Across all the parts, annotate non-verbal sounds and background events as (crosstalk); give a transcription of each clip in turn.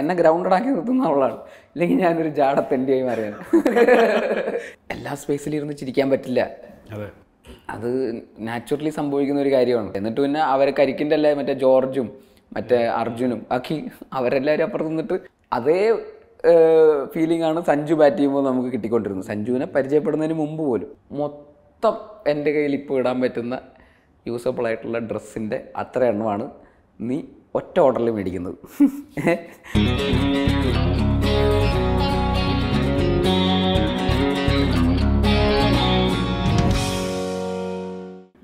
എന്നെ ഗ്രൗണ്ടഡ് ആക്കി നിർത്തുന്ന അവളാണ് ഇല്ലെങ്കിൽ ഞാനൊരു ജാടത്തെണ്ടിയായി മാറിയാണ് എല്ലാ സ്പേസിലും ഇരുന്ന് ചിരിക്കാൻ പറ്റില്ല. അതെ. അത് നാച്ചുറലി സംഭവിക്കുന്ന ഒരു കാര്യമാണ്. എന്നിട്ട് പിന്നെ അവരെ കരിക്കിന്റെ അല്ലേ മറ്റേ ജോർജും മറ്റേ അർജുനും ബാക്കി അവരെല്ലാവരും അപ്പുറത്ത് നിന്നിട്ട് അതേ ഫീലിംഗ് ആണ് സഞ്ജു ബാറ്റ് ചെയ്യുമ്പോൾ നമുക്ക് കിട്ടിക്കൊണ്ടിരുന്നത്. സഞ്ജുവിനെ പരിചയപ്പെടുന്നതിന് മുമ്പ് പോലും മൊത്തം എന്റെ കയ്യിൽ ഇപ്പോൾ ഇടാൻ പറ്റുന്ന യൂസബിൾ ആയിട്ടുള്ള ഡ്രസ്സിന്റെ അത്ര എണ്ണമാണ് നീ ഒറ്റ ഓർഡറിൽ മേടിക്കുന്നത്.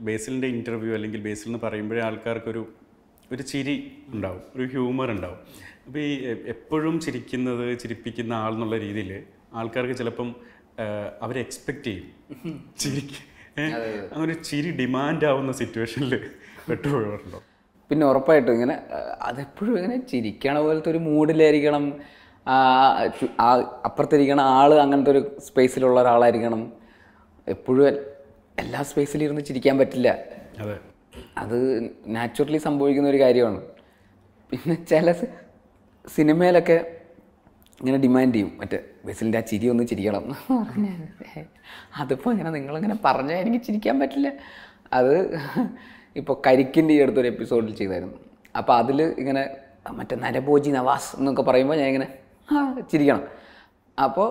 ബേസിലിന്റെ ഇന്റർവ്യൂ അല്ലെങ്കിൽ ബേസിൽ എന്ന് പറയുമ്പോഴേ ആൾക്കാർക്കൊരു ഒരു ചിരി ഉണ്ടാവും ഒരു ഹ്യൂമർ ഉണ്ടാവും. അപ്പോൾ ഈ എപ്പോഴും ചിരിക്കുന്നത് ചിരിപ്പിക്കുന്ന ആൾ എന്നുള്ള രീതിയിൽ ആൾക്കാർക്ക് ചിലപ്പം അവർ എക്സ്പെക്റ്റ് ചെയ്യും. ചിരിക്ക്? അങ്ങനെ ഒരു ചിരി ഡിമാൻഡ് ആവുന്ന സിറ്റുവേഷനിൽ പെട്ടുപോകാറുണ്ടോ പിന്നെ ഉറപ്പായിട്ടും ഇങ്ങനെ അതെപ്പോഴും ഇങ്ങനെ ചിരിക്കണ പോലത്തെ ഒരു മൂഡിലായിരിക്കണം. അപ്പുറത്തിരിക്കണ ആൾ അങ്ങനത്തെ ഒരു സ്പേസിലുള്ള ഒരാളായിരിക്കണം. എപ്പോഴും എല്ലാ സ്പേസിലും ഇരുന്ന് ചിരിക്കാൻ പറ്റില്ല. അതെ. അത് നാച്ചുറലി സംഭവിക്കുന്ന ഒരു കാര്യമാണ്. പിന്നെ ചില സിനിമയിലൊക്കെ ഇങ്ങനെ ഡിമാൻഡ് ചെയ്യും. മറ്റേ ബസ്സിന്റെ ആ ചിരി ഒന്ന് ചിരിക്കണം അതിപ്പോൾ ഇങ്ങനെ നിങ്ങളിങ്ങനെ പറഞ്ഞാൽ എനിക്ക് ചിരിക്കാൻ പറ്റില്ല. അത് ഇപ്പോൾ കരിക്കിന്റെ ഈ അടുത്തൊരു എപ്പിസോഡിൽ ചെയ്തായിരുന്നു. അപ്പോൾ അതിൽ ഇങ്ങനെ മറ്റേ നരഭോജി നവാസ് എന്നൊക്കെ പറയുമ്പോൾ ഞാൻ ഇങ്ങനെ ചിരിക്കണം. അപ്പോൾ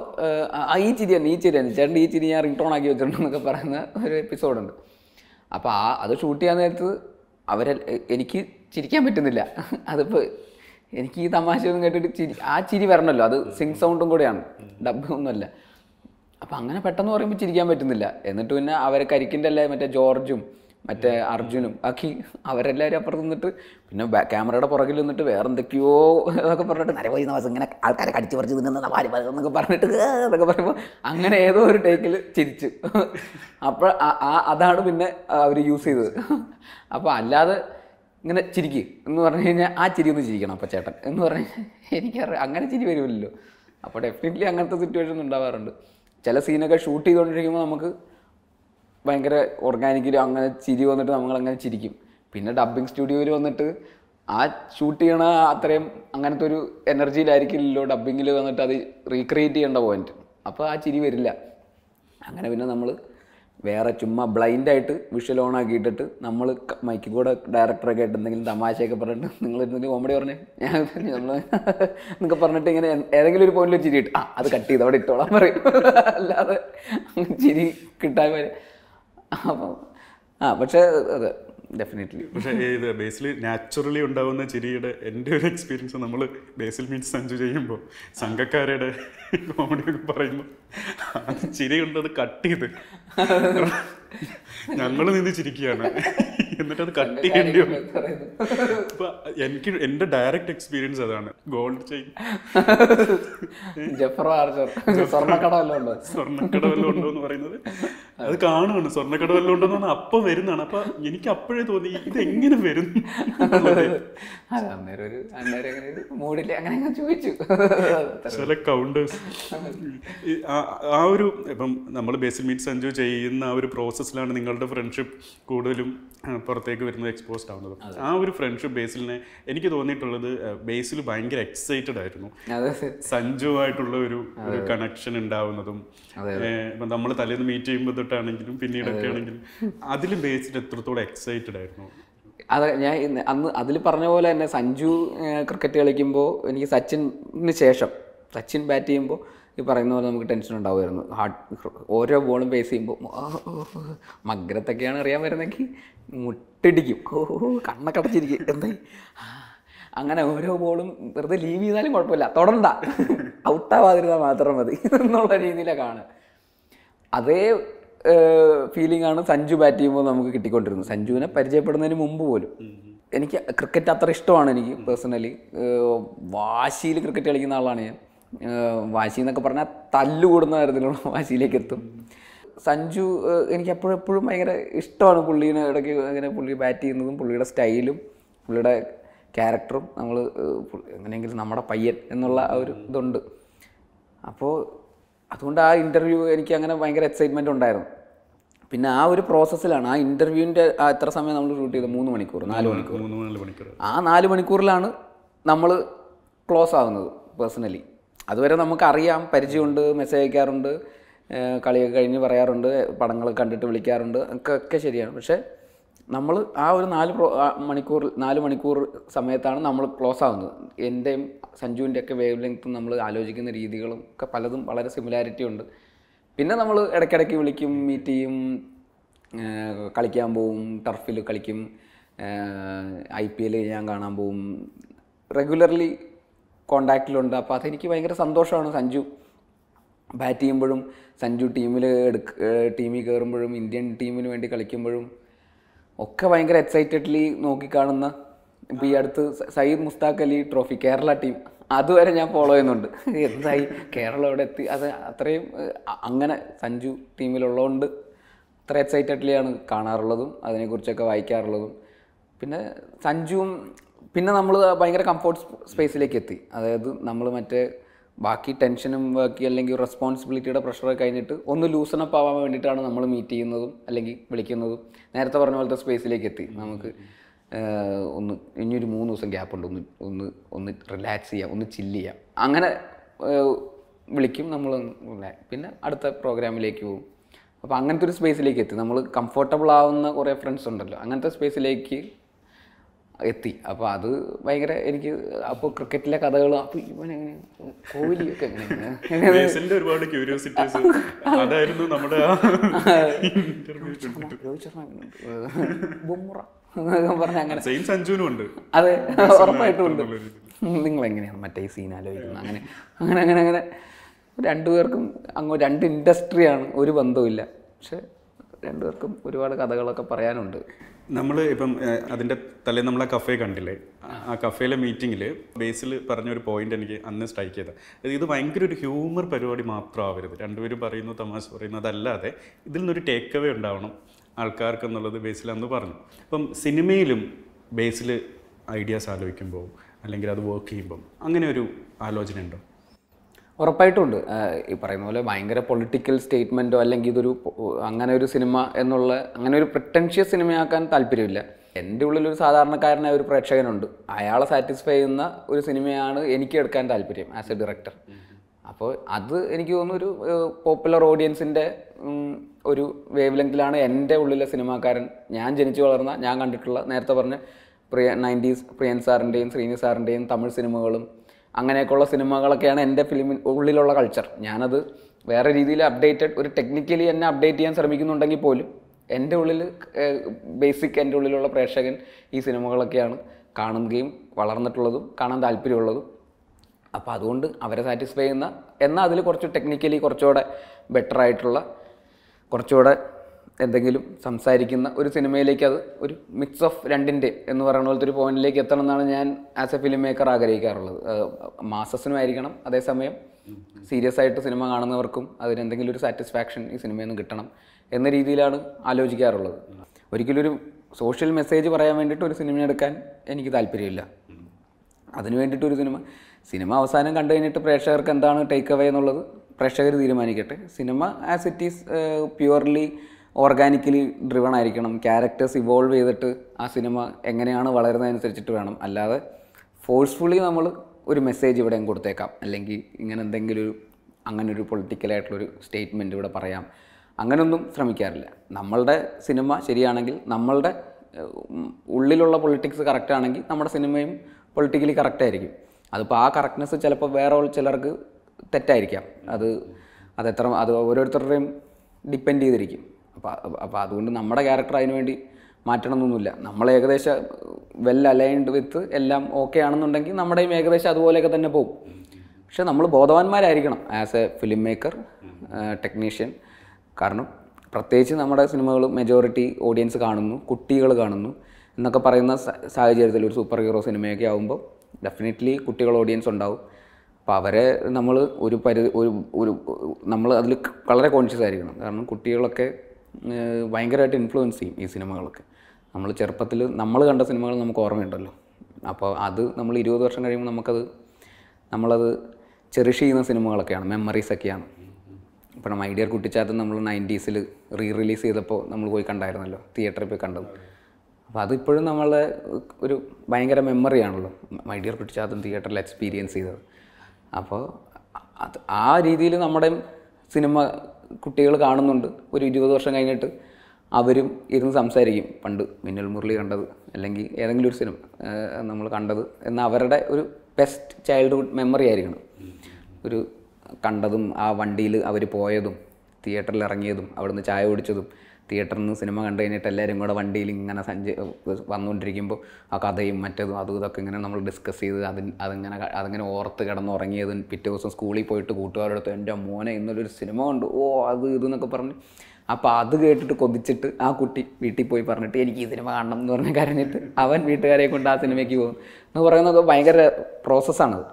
ഈ ചിരി തന്നെ ഈ ചിരി തന്നെ. ചേട്ടൻ ഈ ചിരി ഞാൻ റിംഗ് ടോൺ ആക്കി വെച്ചിട്ടുണ്ടെന്നൊക്കെ പറയുന്ന ഒരു എപ്പിസോഡുണ്ട് അപ്പോൾ ആ അത് ഷൂട്ട് ചെയ്യാൻ നേരത്ത് അവരെ എനിക്ക് ചിരിക്കാൻ പറ്റുന്നില്ല. അതിപ്പോൾ എനിക്ക് ഈ തമാശയൊന്നും കേട്ടിട്ട് ചിരി ആ ചിരി വരണമല്ലോ അത് സിങ് സൗണ്ടും കൂടെയാണ്. ഡബ് ഒന്നുമല്ല. അപ്പോൾ അങ്ങനെ പെട്ടെന്ന് പറയുമ്പോൾ ചിരിക്കാൻ പറ്റുന്നില്ല. എന്നിട്ട് പിന്നെ അവരെ കരിക്കിന്റെ അല്ലേ മറ്റേ ജോർജും മറ്റേ അർജുനും ബാക്കി അവരെല്ലാവരും അപ്പുറത്ത് നിന്നിട്ട് പിന്നെ ക്യാമറയുടെ പുറകിൽ നിന്നിട്ട് വേറെ എന്തൊക്കെയോ എന്നൊക്കെ പറഞ്ഞിട്ട് നരവൈ നവാസ് ഇങ്ങനെ ആൾക്കാരെ കടിച്ചു പറിച്ച് തിന്നുന്ന പാൽ ഭാര്യ എന്നൊക്കെ പറഞ്ഞിട്ട് എന്നൊക്കെ പറയുമ്പോൾ അങ്ങനെ ഏതോ ഒരു ടേക്കിൽ ചിരിച്ചു. അപ്പോൾ ആ അതാണ് പിന്നെ അവർ യൂസ് ചെയ്തത്. അപ്പോൾ അല്ലാതെ ഇങ്ങനെ ചിരിക്ക് എന്ന് പറഞ്ഞു കഴിഞ്ഞാൽ ആ ചിരി ഒന്ന് ചിരിക്കണം അപ്പോൾ ചേട്ടൻ എന്ന് പറഞ്ഞു എനിക്കറിയാം അങ്ങനെ ചിരി വരുമല്ലോ. അപ്പോൾ ഡെഫിനറ്റ്ലി അങ്ങനത്തെ സിറ്റുവേഷൻ ഉണ്ടാവാറുണ്ട്. ചില സീനൊക്കെ ഷൂട്ട് ചെയ്തുകൊണ്ടിരിക്കുമ്പോൾ നമുക്ക് ഭയങ്കര ഓർഗാനിക്കലി അങ്ങനെ ചിരി വന്നിട്ട് നമ്മൾ അങ്ങനെ ചിരിക്കും. പിന്നെ ഡബ്ബിങ് സ്റ്റുഡിയോയിൽ വന്നിട്ട് ആ ഷൂട്ട് ചെയ്യണ അത്രയും അങ്ങനത്തെ ഒരു എനർജിയിലായിരിക്കില്ലല്ലോ ഡബ്ബിങ്ങിൽ വന്നിട്ട് അത് റീക്രിയേറ്റ് ചെയ്യേണ്ട പോയിന്റ് അപ്പോൾ ആ ചിരി വരില്ല. അങ്ങനെ പിന്നെ നമ്മൾ വേറെ ചുമ്മാ ബ്ലൈൻഡായിട്ട് വിഷ്വൽ ഓൺ ആക്കിയിട്ടിട്ട് നമ്മൾ മൈക്കിൽ കൂടെ ഡയറക്ടറൊക്കെ ആയിട്ട് എന്തെങ്കിലും തമാശയൊക്കെ പറഞ്ഞിട്ട് നിങ്ങൾ എന്തെങ്കിലും കോമഡി പറഞ്ഞേ? ഞാൻ നമ്മൾ എന്നൊക്കെ പറഞ്ഞിട്ട് ഇങ്ങനെ ഏതെങ്കിലും ഒരു പോയിന്റിൽ ചിരി ഇട്ട് ആ അത് കട്ട് ചെയ്ത് അവിടെ ഇട്ടോളാം പറയും. (laughs) അല്ലാതെ ചിരി കിട്ടാൻ വരെ അപ്പം ആ പക്ഷേ അതെ ഡെഫിനറ്റ്ലി പക്ഷേ ഇത് ബേസിൽ നാച്ചുറലി ഉണ്ടാവുന്ന ചിരിയുടെ എന്റെ ഒരു എക്സ്പീരിയൻസ് നമ്മൾ ബേസിൽ മീൻസ് സഞ്ജു ചെയ്യുമ്പോൾ സംഘക്കാരുടെ കോമഡി ഒക്കെ പറയുമ്പോൾ ചിരി ഉണ്ടത് കട്ട് ചെയ്ത്. ഞങ്ങൾ നിന്ന് ചിരിക്കുകയാണ്. എന്നിട്ട് അത് കട്ട് ചെയ്യേണ്ടി വന്നു. അപ്പൊ എനിക്ക് എന്റെ ഡയറക്റ്റ് എക്സ്പീരിയൻസ് അതാണ്. ഗോൾഡ് ചെയിൻ ജഫർ ആർജർ. ഉണ്ടോ? എന്ന് പറയുന്നത്? അത് കാണുകയാണ് സ്വർണക്കട വല്ലതും ഉണ്ടോ എന്ന് പറഞ്ഞാൽ അപ്പം വരുന്നതാണ്. അപ്പൊ എനിക്ക് അപ്പോഴേ തോന്നി ഇത് എങ്ങനെ വരും. അന്നേരം ഒരു അന്നേരം അങ്ങനെ ഒരു മൂഡിൽ അങ്ങനെ അങ്ങ് ചോദിച്ചു. ചില കൗണ്ടേഴ്സ് ആ ഒരു ഇപ്പം നമ്മൾ ബേസിൽ മീറ്റ് സഞ്ജു ചെയ്യുന്ന ആ ഒരു പ്രോസസ്സിലാണ് നിങ്ങളുടെ ഫ്രണ്ട്ഷിപ്പ് കൂടുതലും പുറത്തേക്ക് വരുന്നത് എക്സ്പോസ്ഡ് ആവുന്നത്. ആ ഒരു ഫ്രണ്ട്ഷിപ്പ് ബേസിലിനെ എനിക്ക് തോന്നിയിട്ടുള്ളത് ബേസിൽ ഭയങ്കര എക്സൈറ്റഡ് ആയിരുന്നു. സഞ്ജു സഞ്ജുവായിട്ടുള്ള ഒരു ഒരു കണക്ഷൻ ഉണ്ടാവുന്നതും ഇപ്പം നമ്മൾ തലേന്ന് മീറ്റ് ചെയ്യുമ്പോൾ തൊട്ടാണെങ്കിലും പിന്നീടൊക്കെ ആണെങ്കിലും അതിലും ബേസിൽ എത്രത്തോളം എക്സൈറ്റഡ് ആയിരുന്നു. അതെ ഞാൻ അന്ന് അതിൽ പറഞ്ഞ പോലെ തന്നെ സഞ്ജു ക്രിക്കറ്റ് കളിക്കുമ്പോൾ എനിക്ക് സച്ചിന് ശേഷം സച്ചിൻ ബാറ്റ് ചെയ്യുമ്പോൾ ഈ പറയുന്ന പോലെ നമുക്ക് ടെൻഷൻ ഉണ്ടാവുമായിരുന്നു. ഹാർട്ട് ഓരോ ബോളും ബേസ് ചെയ്യുമ്പോൾ മഗ്രത്തൊക്കെയാണ് അറിയാൻ വരുന്നെങ്കിൽ മുട്ടിടിക്കും. ഓ കണ്ണൊക്കെ അടച്ചിരിക്കും. എന്തായി? അങ്ങനെ ഓരോ ബോളും വെറുതെ ലീവ് ചെയ്താലും കുഴപ്പമില്ല. തുടണ്ട. ഔട്ടാവാതിരുന്നാൽ മാത്രം മതി എന്നുള്ള രീതിയിലാണ് കാണുക. അതേ ഫീലിംഗ് ആണ് സഞ്ജു ബാറ്റ് ചെയ്യുമ്പോൾ നമുക്ക് കിട്ടിക്കൊണ്ടിരുന്നത്. സഞ്ജുവിനെ പരിചയപ്പെടുന്നതിന് മുമ്പ് പോലും. എനിക്ക് ക്രിക്കറ്റ് അത്ര ഇഷ്ടമാണ് എനിക്ക് പേഴ്സണലി വാശിയിൽ ക്രിക്കറ്റ് കളിക്കുന്ന ആളാണ് ഞാൻ. വാശി എന്നൊക്കെ പറഞ്ഞാൽ തല്ലുകൂടുന്ന തരത്തിലുള്ള (laughs) വാശിയിലേക്ക് എത്തും സഞ്ജു എനിക്ക് എപ്പോഴും എപ്പോഴും ഭയങ്കര ഇഷ്ടമാണ് പുള്ളീനെ ഇടയ്ക്ക് അങ്ങനെ പുള്ളി ബാറ്റ് ചെയ്യുന്നതും പുള്ളിയുടെ സ്റ്റൈലും പുള്ളിയുടെ ക്യാരക്ടറും നമ്മൾ എങ്ങനെയെങ്കിലും നമ്മുടെ പയ്യൻ എന്നുള്ള ആ ഒരു ഇതുണ്ട്. അപ്പോൾ അതുകൊണ്ട് ആ ഇന്റർവ്യൂ എനിക്ക് അങ്ങനെ ഭയങ്കര എക്സൈറ്റ്മെന്റ് ഉണ്ടായിരുന്നു. പിന്നെ ആ ഒരു പ്രോസസ്സിലാണ് ആ ഇന്റർവ്യൂവിന്റെ ആ എത്ര സമയം നമ്മൾ ഷൂട്ട് ചെയ്തത് മൂന്ന് മണിക്കൂർ നാല് മണിക്കൂർ. മൂന്ന് നാല് മണിക്കൂർ. ആ നാല് മണിക്കൂറിലാണ് നമ്മൾ ക്ലോസ് ആവുന്നത് പേഴ്സണലി അതുവരെ നമുക്കറിയാം പരിചയമുണ്ട് മെസ്സേജ് അയക്കാറുണ്ട് കളിയൊക്കെ കഴിഞ്ഞ് പറയാറുണ്ട് പടങ്ങൾ കണ്ടിട്ട് വിളിക്കാറുണ്ട് ഒക്കെ ഒക്കെ ശരിയാണ്. പക്ഷേ നമ്മൾ ആ ഒരു നാല് മണിക്കൂർ നാല് മണിക്കൂർ സമയത്താണ് നമ്മൾ ക്ലോസ് ആവുന്നത്. എന്റെയും സഞ്ജുവിന്റെ ഒക്കെ വേവ് ലെങ്ത്തും നമ്മൾ ആലോചിക്കുന്ന രീതികളും ഒക്കെ പലതും വളരെ സിമിലാരിറ്റി ഉണ്ട്. പിന്നെ നമ്മൾ ഇടയ്ക്കിടയ്ക്ക് വിളിക്കും മീറ്റ് ചെയ്യും കളിക്കാൻ പോവും ടർഫിൽ കളിക്കും ഐ പി എൽ ഞാൻ കാണാൻ പോവും. റെഗുലർലി കോണ്ടാക്റ്റിലുണ്ട് അപ്പോൾ അതെനിക്ക് ഭയങ്കര സന്തോഷമാണ് സഞ്ജു. ബാറ്റ് ചെയ്യുമ്പോഴും സഞ്ജു ടീമിൽ എടുക്ക ടീമിൽ കയറുമ്പോഴും ഇന്ത്യൻ ടീമിന് വേണ്ടി കളിക്കുമ്പോഴും ഒക്കെ ഭയങ്കര എക്സൈറ്റഡ്ലി നോക്കിക്കാണുന്ന ഇപ്പോൾ ഈ അടുത്ത് സയ്യിദ് മുസ്താഖ് അലി ട്രോഫി കേരള ടീം അതുവരെ ഞാൻ ഫോളോ ചെയ്യുന്നുണ്ട്. എന്തായി? കേരളം ഇവിടെ എത്തി. അത് അത്രയും അങ്ങനെ സഞ്ജു ടീമിലുള്ളതുകൊണ്ട് അത്ര എക്സൈറ്റഡ്ലിയാണ് കാണാറുള്ളതും അതിനെക്കുറിച്ചൊക്കെ വായിക്കാറുള്ളതും. പിന്നെ സഞ്ജുവും പിന്നെ നമ്മൾ ഭയങ്കര കംഫോർട്ട് സ്പേസിലേക്ക് എത്തി അതായത് നമ്മൾ മറ്റേ ബാക്കി ടെൻഷനും ബാക്കി അല്ലെങ്കിൽ റെസ്പോൺസിബിലിറ്റിയുടെ പ്രഷറൊക്കെ കഴിഞ്ഞിട്ട് ഒന്ന് ലൂസൺ അപ്പ് ആവാൻ വേണ്ടിയിട്ടാണ് നമ്മൾ മീറ്റ് ചെയ്യുന്നതും അല്ലെങ്കിൽ വിളിക്കുന്നതും നേരത്തെ പറഞ്ഞ പോലത്തെ സ്പേസിലേക്ക് എത്തി നമുക്ക് ഒന്ന് ഇനിയൊരു മൂന്ന് ദിവസം ഗ്യാപ്പ് ഉണ്ട്. ഒന്ന് ഒന്ന് ഒന്ന് റിലാക്സ് ചെയ്യാം. ഒന്ന് ചില്ല് ചെയ്യാം. അങ്ങനെ വിളിക്കും. നമ്മൾ പിന്നെ അടുത്ത പ്രോഗ്രാമിലേക്ക് പോകും. അപ്പോൾ അങ്ങനത്തെ ഒരു സ്പേസിലേക്ക് എത്തി നമ്മൾ കംഫർട്ടബിൾ ആവുന്ന കുറേ ഫ്രണ്ട്സ് ഉണ്ടല്ലോ. അങ്ങനത്തെ സ്പേസിലേക്ക് എത്തി. അപ്പോൾ അത് ഭയങ്കര എനിക്ക് അപ്പോൾ ക്രിക്കറ്റിലെ കഥകൾ അപ്പോൾ ഇവനെങ്ങനെ കോഹ്ലിയൊക്കെ എങ്ങനെ ഒരുപാട് ക്യൂരിയോസിറ്റീസ് അതായിരുന്നു നമ്മുടെ. രോഹിത് ശർമ്മ ബുംറ പറഞ്ഞ അങ്ങനെ. സെയിം സഞ്ജുവിനും ഉണ്ട്. അതെ ഉറപ്പായിട്ടും ഉണ്ട്. നിങ്ങൾ എങ്ങനെയാണ് മറ്റേ സീൻ ആലോചിക്കുന്നത്? അങ്ങനെ അങ്ങനെ അങ്ങനെ അങ്ങനെ. രണ്ടുപേർക്കും അങ്ങ് രണ്ട് ഇൻഡസ്ട്രിയാണ് ഒരു ബന്ധവുമില്ല. പക്ഷെ രണ്ടുപേർക്കും ഒരുപാട് കഥകളൊക്കെ പറയാനുണ്ട്. നമ്മൾ ഇപ്പം അതിന്റെ തലേ നമ്മൾ ആ കഫേ കണ്ടില്ലേ? ആ- കഫേയിലെ മീറ്റിങ്ങിൽ ബേസിൽ പറഞ്ഞ ഒരു പോയിന്റ് എനിക്ക് അന്ന് സ്ട്രൈക്ക് ചെയ്ത ഇത് ഭയങ്കര ഒരു ഹ്യൂമർ പരിപാടി മാത്രം ആവരുത് രണ്ടുപേരും പറയുന്നു തമാശ പറയുന്നു അതല്ലാതെ ഇതിൽ നിന്നൊരു ടേക്ക് അവേ ഉണ്ടാവണം ആൾക്കാർക്ക് എന്നുള്ളത് ബേസിൽ അന്ന് പറഞ്ഞു. അപ്പം സിനിമയിലും ബേസിൽ ഐഡിയാസ് ആലോചിക്കുമ്പോൾ അല്ലെങ്കിൽ അത് വർക്ക് ചെയ്യുമ്പം അങ്ങനെ ഒരു ആലോചന ഉണ്ടോ ഉറപ്പായിട്ടുമുണ്ട്. ആഹ് ഈ പറയുന്ന പോലെ ഭയങ്കര പൊളിറ്റിക്കൽ സ്റ്റേറ്റ്മെന്റോ അല്ലെങ്കിൽ ഇതൊരു അങ്ങനെ ഒരു സിനിമ എന്നുള്ള അങ്ങനെ ഒരു പ്രിട്ടൻഷ്യസ് സിനിമയാക്കാൻ താല്പര്യമില്ല. എന്റെ ഉള്ളിലൊരു സാധാരണക്കാരനായ ഒരു പ്രേക്ഷകനുണ്ട്. അയാളെ സാറ്റിസ്ഫൈ ചെയ്യുന്ന ഒരു സിനിമയാണ് എനിക്ക് എടുക്കാൻ താല്പര്യം ആസ് എ ഡയറക്ടർ അപ്പോൾ അത് എനിക്ക് തോന്നുന്നു ഒരു പോപ്പുലർ ഓഡിയൻസിന്റെ ഒരു വേവ് ലെങ്തിലാണ് എന്റെ ഉള്ളിലെ സിനിമാക്കാരൻ ഞാൻ ജനിച്ചു വളർന്ന ഞാൻ കണ്ടിട്ടുള്ള നേരത്തെ പറഞ്ഞ പ്രിയ നയന്റീസ് പ്രിയൻ സാറിന്റെയും ശ്രീനി സാറിന്റെയും തമിഴ് സിനിമകളും അങ്ങനെയൊക്കെയുള്ള സിനിമകളൊക്കെയാണ് എന്റെ ഫിലിമിൻ ഉള്ളിലുള്ള കൾച്ചർ ഞാനത് വേറെ രീതിയിൽ അപ്ഡേറ്റഡ് ഒരു ടെക്നിക്കലി എന്നെ അപ്ഡേറ്റ് ചെയ്യാൻ ശ്രമിക്കുന്നുണ്ടെങ്കിൽ പോലും എന്റെ ഉള്ളിൽ ബേസിക് എന്റെ ഉള്ളിലുള്ള പ്രേക്ഷകൻ ഈ സിനിമകളൊക്കെയാണ് കാണുകയും വളർന്നിട്ടുള്ളതും കാണാൻ താല്പര്യമുള്ളതും. അപ്പോൾ അതുകൊണ്ട് അവരെ സാറ്റിസ്ഫൈ ചെയ്യുന്ന എന്നാൽ അതിൽ കുറച്ച് ടെക്നിക്കലി കുറച്ചുകൂടെ ബെറ്റർ ആയിട്ടുള്ള കുറച്ചുകൂടെ എന്തെങ്കിലും സംസാരിക്കുന്ന ഒരു സിനിമയിലേക്ക് അത് ഒരു മിക്സ് ഓഫ് രണ്ടിന്റെ എന്ന് പറയുന്ന പോലത്തെ ഒരു പോയിന്റിലേക്ക് എത്തണം എന്നാണ് ഞാൻ ആസ് എ ഫിലിം മേക്കർ ആഗ്രഹിക്കാറുള്ളത് മാസസിനും ആയിരിക്കണം. അതേസമയം സീരിയസ് ആയിട്ട് സിനിമ കാണുന്നവർക്കും അതിനെന്തെങ്കിലും ഒരു സാറ്റിസ്ഫാക്ഷൻ ഈ സിനിമയിൽ നിന്ന് കിട്ടണം എന്ന രീതിയിലാണ് ആലോചിക്കാറുള്ളത്. ഒരിക്കലും ഒരു സോഷ്യൽ മെസ്സേജ് പറയാൻ വേണ്ടിയിട്ട് ഒരു സിനിമ എടുക്കാൻ എനിക്ക് താല്പര്യമില്ല. അതിന് വേണ്ടിയിട്ട് ഒരു സിനിമ സിനിമ അവസാനം കണ്ടു കഴിഞ്ഞിട്ട് പ്രേക്ഷകർക്ക് എന്താണ് ടേക്ക് അവേ എന്നുള്ളത് പ്രേക്ഷകർ തീരുമാനിക്കട്ടെ. Cinema as it is purely organically driven ആയിരിക്കണം. ക്യാരക്ടേഴ്സ് ഇവോൾവ് ചെയ്തിട്ട് ആ സിനിമ എങ്ങനെയാണ് വളരുന്നതനുസരിച്ചിട്ട് വേണം. അല്ലാതെ ഫോഴ്സ്ഫുള്ളി നമ്മൾ ഒരു മെസ്സേജ് ഇവിടെയും കൊടുത്തേക്കാം. അല്ലെങ്കിൽ ഇങ്ങനെ എന്തെങ്കിലും ഒരു അങ്ങനെ ഒരു പൊളിറ്റിക്കലായിട്ടുള്ളൊരു സ്റ്റേറ്റ്മെന്റ് ഇവിടെ പറയാം. അങ്ങനെയൊന്നും ശ്രമിക്കാറില്ല. നമ്മളുടെ സിനിമ ശരിയാണെങ്കിൽ നമ്മളുടെ ഉള്ളിലുള്ള പൊളിറ്റിക്സ് കറക്റ്റ് ആണെങ്കിൽ നമ്മുടെ സിനിമയും പൊളിറ്റിക്കലി കറക്റ്റ് ആയിരിക്കും. അതിപ്പോൾ ആ കറക്റ്റ്നെസ് ചിലപ്പോൾ വേറെ ചിലർക്ക് തെറ്റായിരിക്കാം. അത് അതെത്ര അത് ഓരോരുത്തരുടെയും ഡിപ്പെൻഡ് ചെയ്തിരിക്കും. അപ്പോൾ അപ്പോൾ അതുകൊണ്ട് നമ്മുടെ ക്യാരക്ടർ അതിന് വേണ്ടി മാറ്റണമെന്നൊന്നുമില്ല. നമ്മൾ ഏകദേശം വെൽ അലൈൻഡ് വിത്ത് എല്ലാം ഓക്കെ ആണെന്നുണ്ടെങ്കിൽ നമ്മുടെയും ഏകദേശം അതുപോലെയൊക്കെ തന്നെ പോകും. പക്ഷെ നമ്മൾ ബോധവാന്മാരായിരിക്കണം as a film maker technician കാരണം പ്രത്യേകിച്ച് നമ്മുടെ സിനിമകൾ മെജോറിറ്റി ഓഡിയൻസ് കാണുന്നു കുട്ടികൾ കാണുന്നു എന്നൊക്കെ പറയുന്ന സാഹചര്യത്തിൽ ഒരു സൂപ്പർ ഹീറോ സിനിമയൊക്കെ ആകുമ്പോൾ ഡെഫിനറ്റ്ലി കുട്ടികൾ ഓഡിയൻസ് ഉണ്ടാവും. അപ്പോൾ അവരെ നമ്മൾ ഒരു പരിധി ഒരു ഒരു നമ്മൾ അതിൽ വളരെ കോൺഷ്യസ് ആയിരിക്കണം. കാരണം കുട്ടികളൊക്കെ ഭയങ്കരമായിട്ട് ഇൻഫ്ലുവൻസ് ചെയ്യും ഈ സിനിമകളൊക്കെ. നമ്മൾ ചെറുപ്പത്തിൽ നമ്മൾ കണ്ട സിനിമകൾ നമുക്ക് ഓർമ്മയുണ്ടല്ലോ. അപ്പോൾ അത് നമ്മൾ ഇരുപത് വർഷം കഴിയുമ്പോൾ നമുക്കത് നമ്മളത് ചെറിഷ് ചെയ്യുന്ന സിനിമകളൊക്കെയാണ്. മെമ്മറീസൊക്കെയാണ് ഇപ്പം മൈ ഡിയർ കുട്ടിച്ചാത്തൻ നമ്മൾ നയന്റീസിൽ റീ റിലീസ് ചെയ്തപ്പോൾ നമ്മൾ പോയി കണ്ടായിരുന്നല്ലോ. തിയേറ്ററിൽ പോയി കണ്ടത്. അപ്പോൾ അതിപ്പോഴും നമ്മളെ ഒരു ഭയങ്കര മെമ്മറിയാണല്ലോ മൈ ഡിയർ പിടിച്ചാതും തിയേറ്ററിൽ എക്സ്പീരിയൻസ് ചെയ്തത്. അപ്പോൾ അത് ആ രീതിയിൽ നമ്മുടെ സിനിമ കുട്ടികൾ കാണുന്നുണ്ട്. ഒരു ഇരുപത് വർഷം കഴിഞ്ഞിട്ട് അവരും ഇരുന്ന് സംസാരിക്കും. പണ്ട് മിന്നൽ മുരളി കണ്ടത് അല്ലെങ്കിൽ ഏതെങ്കിലും ഒരു സിനിമ നമ്മൾ കണ്ടത് എന്ന അവരുടെ ഒരു ബെസ്റ്റ് ചൈൽഡ്ഹുഡ് മെമ്മറി ആയിരിക്കണം. ഒരു കണ്ടതും ആ വണ്ടിയിൽ അവർ പോയതും തിയേറ്ററിൽ ഇറങ്ങിയതും അവിടുന്ന് ചായ കുടിച്ചതും തിയേറ്ററിൽ നിന്ന് സിനിമ കണ്ടു കഴിഞ്ഞിട്ട് എല്ലാവരും കൂടെ വണ്ടിയിൽ ഇങ്ങനെ സഞ്ച വന്നുകൊണ്ടിരിക്കുമ്പോൾ ആ കഥയും മറ്റതും അതും ഇതൊക്കെ ഇങ്ങനെ നമ്മൾ ഡിസ്കസ് ചെയ്ത് അതിന് അതിങ്ങനെ അതിങ്ങനെ ഓർത്ത് കിടന്നുറങ്ങിയതും പിറ്റേ ദിവസം സ്കൂളിൽ പോയിട്ട് കൂട്ടുകാരുടെ അടുത്ത് എന്റെ മോനെ ഇന്നൊരു സിനിമ ഉണ്ട് ഓ അത് ഇതെന്നൊക്കെ പറഞ്ഞ്. അപ്പോൾ അത് കേട്ടിട്ട് കൊതിച്ചിട്ട് ആ കുട്ടി വീട്ടിൽ പോയി പറഞ്ഞിട്ട് എനിക്ക് ഈ സിനിമ കാണണം എന്ന് പറഞ്ഞ് കരഞ്ഞിട്ട് അവൻ വീട്ടുകാരെ കൊണ്ട് ആ സിനിമയ്ക്ക് പോകും എന്ന് പറയുന്നത് ഭയങ്കര പ്രോസസ്സാണത്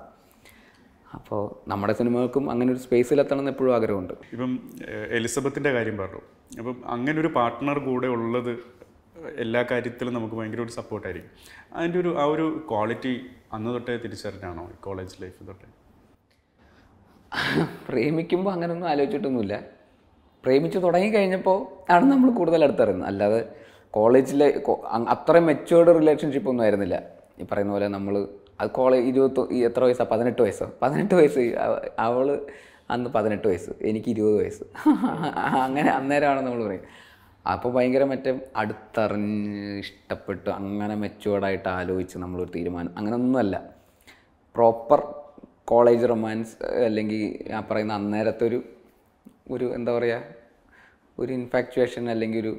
അപ്പോൾ നമ്മുടെ സിനിമകൾക്കും അങ്ങനെ ഒരു സ്പേസിലെത്തണം എന്ന് എപ്പോഴും ആഗ്രഹമുണ്ട്. ഇപ്പം എലിസബത്തിന്റെ കാര്യം പറഞ്ഞു. അപ്പം അങ്ങനെ ഒരു പാർട്ട്ണർ കൂടെ ഉള്ളത് എല്ലാ കാര്യത്തിലും നമുക്ക് ഭയങ്കര ഒരു സപ്പോർട്ടായിരിക്കും. അതിന്റെ ഒരു ആ ഒരു ക്വാളിറ്റി അന്ന് തൊട്ടേ തിരിച്ചറിഞ്ഞാണോ? കോളേജ് ലൈഫ് തൊട്ടേ? പ്രേമിക്കുമ്പോൾ അങ്ങനെയൊന്നും ആലോചിച്ചിട്ടൊന്നുമില്ല. പ്രേമിച്ച് തുടങ്ങി കഴിഞ്ഞപ്പോൾ ആണ് നമ്മൾ കൂടുതൽ അടുത്തറിയുന്നത്. അല്ലാതെ കോളേജിലെ അത്ര മെച്ചുവേർഡ് റിലേഷൻഷിപ്പ് ഒന്നും ആയിരുന്നില്ല. ഈ പറയുന്ന പോലെ നമ്മൾ അത് കോളേജ് ഇരുപത്തൊ എത്ര വയസ്സാണ് പതിനെട്ട് വയസ്സോ? പതിനെട്ട് വയസ്സ്. അവൾ അന്ന് പതിനെട്ട് വയസ്സ്. എനിക്ക് ഇരുപത് വയസ്സ്. (laughs) അങ്ങനെ അന്നേരമാണ് നമ്മൾ പറയും. അപ്പോൾ ഭയങ്കര മറ്റേ അടുത്തറിഞ്ഞ് ഇഷ്ടപ്പെട്ട് അങ്ങനെ മെച്ചുവേർഡായിട്ട് ആലോചിച്ച് നമ്മളൊരു തീരുമാനം. അങ്ങനെയൊന്നുമല്ല പ്രോപ്പർ കോളേജ് റൊമാൻസ് അല്ലെങ്കിൽ ഞാൻ പറയുന്ന അന്നേരത്തെ ഒരു ഒരു എന്താ പറയുക ഒരു ഇൻഫാക്ച്വേഷൻ അല്ലെങ്കിൽ ഒരു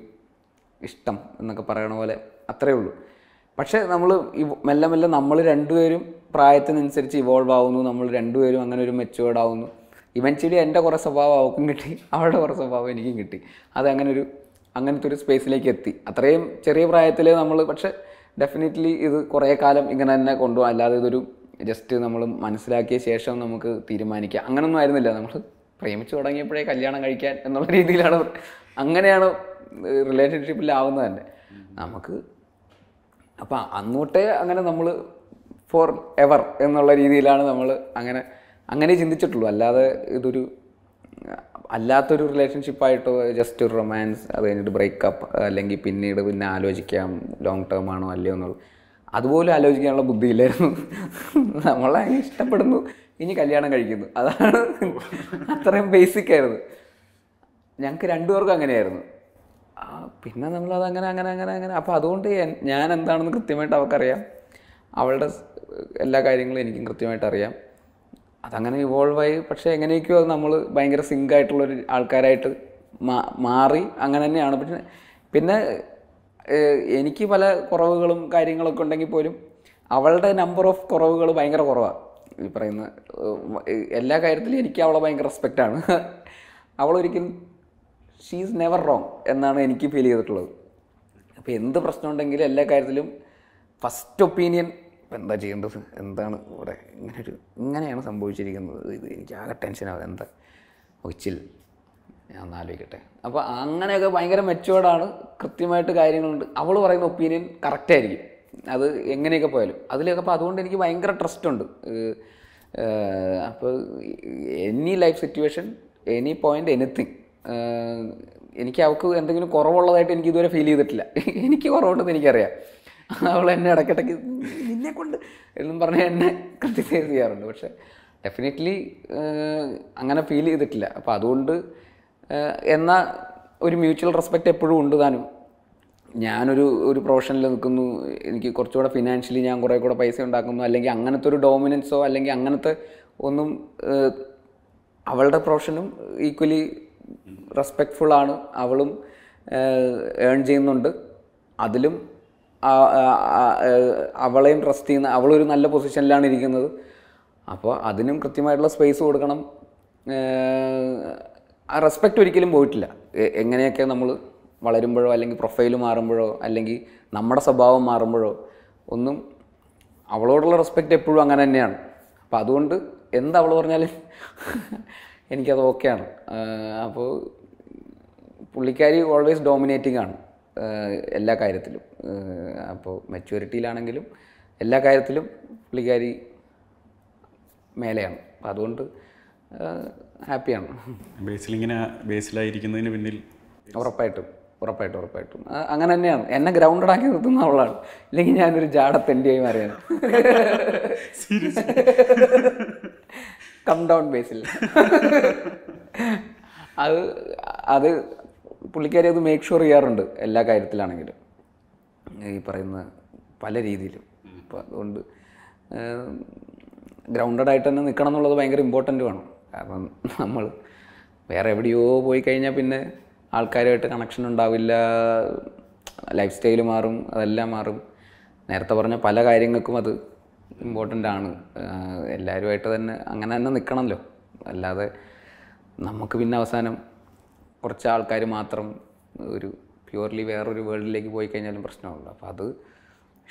ഇഷ്ടം എന്നൊക്കെ പറയണ പോലെ അത്രയേ ഉള്ളൂ. പക്ഷേ നമ്മൾ മെല്ലെ മെല്ലെ നമ്മൾ രണ്ടുപേരും പ്രായത്തിനനുസരിച്ച് ഇവോൾവ് ആവുന്നു. നമ്മൾ രണ്ടുപേരും അങ്ങനെ ഒരു മെച്ചുവേർഡ് ആവുന്നു. ഇവൻച്വലി എന്റെ കുറേ സ്വഭാവം അവൾക്കും കിട്ടി. അവളുടെ കുറേ സ്വഭാവം എനിക്കും കിട്ടി. അത് അങ്ങനെ ഒരു അങ്ങനത്തെ ഒരു സ്പേസിലേക്ക് എത്തി. അത്രയും ചെറിയ പ്രായത്തിൽ നമ്മൾ പക്ഷേ ഡെഫിനറ്റ്ലി ഇത് കുറേ കാലം ഇങ്ങനെ തന്നെ കൊണ്ടുപോകാം അല്ലാതെ ഇതൊരു ജസ്റ്റ് നമ്മൾ മനസ്സിലാക്കിയ ശേഷം നമുക്ക് തീരുമാനിക്കാം. അങ്ങനൊന്നും ആയിരുന്നില്ല. നമ്മൾ പ്രേമിച്ചു തുടങ്ങിയപ്പോഴേ കല്യാണം കഴിക്കാൻ എന്നുള്ള രീതിയിലാണ്. അങ്ങനെയാണ് റിലേഷൻഷിപ്പിലാവുന്നത് തന്നെ. നമുക്ക് അപ്പം അന്നോട്ടേ അങ്ങനെ നമ്മൾ ഫോർ എവർ എന്നുള്ള രീതിയിലാണ് നമ്മൾ അങ്ങനെ അങ്ങനെ ചിന്തിച്ചിട്ടുള്ളൂ. അല്ലാതെ ഇതൊരു അല്ലാത്തൊരു റിലേഷൻഷിപ്പായിട്ടോ ജസ്റ്റ് ഒരു റൊമാൻസ് അത് കഴിഞ്ഞിട്ട് ബ്രേക്കപ്പ് അല്ലെങ്കിൽ പിന്നീട് പിന്നെ ആലോചിക്കാം ലോങ് ടേം ആണോ അല്ലയോ എന്നുള്ളത്. അതുപോലും ആലോചിക്കാനുള്ള ബുദ്ധിയില്ലായിരുന്നു. നമ്മളെ ഇഷ്ടപ്പെടുന്നു. ഇനി കല്യാണം കഴിക്കുന്നു. അതാണ് അത്രയും ബേസിക് ആയിരുന്നു. ഞങ്ങൾക്ക് രണ്ടുപേർക്കും അങ്ങനെയായിരുന്നു. പിന്നെ നമ്മളത് അങ്ങനെ അങ്ങനെ അങ്ങനെ. അങ്ങനെ അപ്പോൾ അതുകൊണ്ട് ഞാൻ എന്താണെന്ന് കൃത്യമായിട്ട് അവൾക്കറിയാം. അവളുടെ എല്ലാ കാര്യങ്ങളും എനിക്കും കൃത്യമായിട്ട് അറിയാം. അതങ്ങനെ ഇവോൾവ് ആയി. പക്ഷേ എങ്ങനെയൊക്കെയോ അത് നമ്മൾ ഭയങ്കര സിങ്ക് ആയിട്ടുള്ളൊരു ആൾക്കാരായിട്ട് മാറി അങ്ങനെ തന്നെയാണ്. പക്ഷെ പിന്നെ എനിക്ക് പല കുറവുകളും കാര്യങ്ങളൊക്കെ ഉണ്ടെങ്കിൽ പോലും അവളുടെ നമ്പർ ഓഫ് കുറവുകൾ ഭയങ്കര കുറവാണ് ഈ പറയുന്ന എല്ലാ കാര്യത്തിലും എനിക്ക് അവളെ ഭയങ്കര റെസ്പെക്റ്റാണ് അവളൊരിക്കലും ഷീസ് നെവർ റോങ് എന്നാണ് എനിക്ക് ഫീൽ ചെയ്തിട്ടുള്ളത്. അപ്പോൾ എന്ത് പ്രശ്നം ഉണ്ടെങ്കിലും എല്ലാ കാര്യത്തിലും ഫസ്റ്റ് ഒപ്പീനിയൻ ഇപ്പം എന്താ ചെയ്യേണ്ടത്? എന്താണ് ഇവിടെ ഇങ്ങനെ ഒരു ഇങ്ങനെയാണ് സംഭവിച്ചിരിക്കുന്നത്. ഇത് എനിക്ക് ആകെ ടെൻഷനാവും എന്താ? ഒച്ചിൽ ഞാൻ ആലോചിക്കട്ടെ. അപ്പോൾ അങ്ങനെയൊക്കെ ഭയങ്കര മെച്ചുവേർഡാണ് കൃത്യമായിട്ട് കാര്യങ്ങളുണ്ട്. അവൾ പറയുന്ന ഒപ്പീനിയൻ കറക്റ്റായിരിക്കും അത് എങ്ങനെയൊക്കെ പോയാലും. അതിലൊക്കെ അപ്പോൾ അതുകൊണ്ട് എനിക്ക് ഭയങ്കര ട്രസ്റ്റ് ഉണ്ട്. അപ്പോൾ any life situation any point anything എനിക്ക് അവൾക്ക് എന്തെങ്കിലും കുറവുള്ളതായിട്ട് എനിക്ക് ഇതുവരെ ഫീൽ ചെയ്തിട്ടില്ല. എനിക്ക് കുറവുണ്ടെന്ന് എനിക്കറിയാം. അവൾ എന്നെ ഇടയ്ക്കിടയ്ക്ക് നിന്നെ കൊണ്ട് എന്നും പറഞ്ഞ് എന്നെ ക്രിറ്റിസൈസ് ചെയ്യാറുണ്ട്. പക്ഷേ ഡെഫിനറ്റ്ലി അങ്ങനെ ഫീൽ ചെയ്തിട്ടില്ല. അപ്പോൾ അതുകൊണ്ട് എന്ന ഒരു മ്യൂച്വൽ റെസ്പെക്റ്റ് എപ്പോഴും ഉണ്ട് താനും. ഞാനൊരു ഒരു പ്രൊഫഷനിൽ നിൽക്കുന്നു. എനിക്ക് കുറച്ചുകൂടെ ഫിനാൻഷ്യലി ഞാൻ കുറേ കൂടെ പൈസ ഉണ്ടാക്കുന്നു. അല്ലെങ്കിൽ അങ്ങനത്തെ ഒരു ഡോമിനൻസോ അല്ലെങ്കിൽ അങ്ങനത്തെ ഒന്നും അവളുടെ പ്രൊഫഷനും ഈക്വലി റെസ്പെക്റ്റ്ഫുൾ ആണ്. അവളും ഏൺ ചെയ്യുന്നുണ്ട്. അതിലും അവളെയും ട്രസ്റ്റ് ചെയ്യുന്ന അവളൊരു നല്ല പൊസിഷനിലാണ് ഇരിക്കുന്നത്. അപ്പോൾ അതിനും കൃത്യമായിട്ടുള്ള സ്പേസ് കൊടുക്കണം. ആ റെസ്പെക്റ്റ് ഒരിക്കലും പോയിട്ടില്ല. എങ്ങനെയൊക്കെ നമ്മൾ വളരുമ്പോഴോ അല്ലെങ്കിൽ പ്രൊഫൈൽ മാറുമ്പോഴോ അല്ലെങ്കിൽ നമ്മുടെ സ്വഭാവം മാറുമ്പോഴോ ഒന്നും അവളോടുള്ള റെസ്പെക്റ്റ് എപ്പോഴും അങ്ങനെ തന്നെയാണ്. അപ്പോൾ അതുകൊണ്ട് എന്ത് അവൾ പറഞ്ഞാലും എനിക്കത് ഓക്കെയാണ്. അപ്പോൾ പുള്ളിക്കാരി ഓൾവേസ് ഡോമിനേറ്റിംഗ് ആണ് എല്ലാ കാര്യത്തിലും. അപ്പോൾ മെച്യൂരിറ്റിയിലാണെങ്കിലും എല്ലാ കാര്യത്തിലും പുള്ളിക്കാരി മേലെയാണ്. അപ്പോൾ അതുകൊണ്ട് ഹാപ്പിയാണ് ബേസിലിങ്ങനെ ബേസിലായിരിക്കുന്നതിന് പിന്നിൽ ഉറപ്പായിട്ടും ഉറപ്പായിട്ടും ഉറപ്പായിട്ടും. അങ്ങനെ തന്നെയാണ്. എന്നെ ഗ്രൗണ്ടഡ് ആക്കി നിർത്തുന്ന അവളാണ് ഇല്ലെങ്കിൽ ഞാനൊരു ജാടത്തെണ്ടിയായി മാറിയാണ് (laughs) (laughs) കം ഡൗൺ ബേസിൽ അത് അത് പുള്ളിക്കാരി അത് മേക്ക് ഷുവർ ചെയ്യാറുണ്ട് എല്ലാ കാര്യത്തിലാണെങ്കിലും. ഈ പറയുന്ന പല രീതിയിലും. അപ്പോൾ അതുകൊണ്ട് ഗ്രൗണ്ടഡ് ആയിട്ട് തന്നെ നിൽക്കണം എന്നുള്ളത് ഭയങ്കര ഇമ്പോർട്ടന്റ് വേണം. കാരണം നമ്മൾ വേറെ എവിടെയോ പോയി കഴിഞ്ഞാൽ പിന്നെ ആൾക്കാരുമായിട്ട് കണക്ഷൻ ഉണ്ടാവില്ല. ലൈഫ് സ്റ്റൈൽ മാറും അതെല്ലാം മാറും. നേരത്തെ പറഞ്ഞ പല കാര്യങ്ങൾക്കും അത് ഇമ്പോർട്ടന്റ് ആണ്. എല്ലാവരുമായിട്ട് തന്നെ അങ്ങനെ തന്നെ നിൽക്കണമല്ലോ അല്ലാതെ നമുക്ക് പിന്നെ അവസാനം കുറച്ച് ആൾക്കാർ മാത്രം ഒരു പ്യുവർലി വേറൊരു വേൾഡിലേക്ക് പോയി കഴിഞ്ഞാലും പ്രശ്നമുള്ളൂ അപ്പോൾ അത്